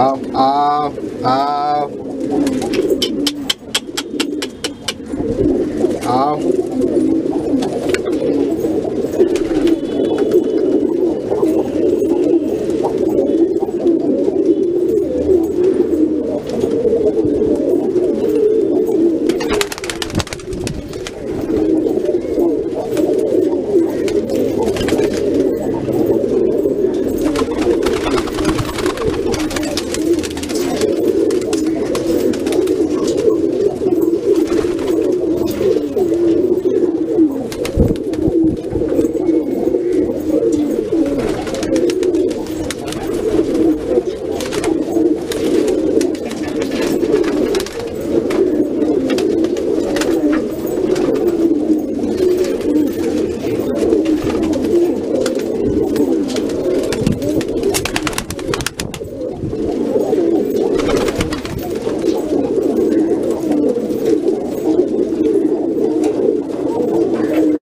off, off, off, off.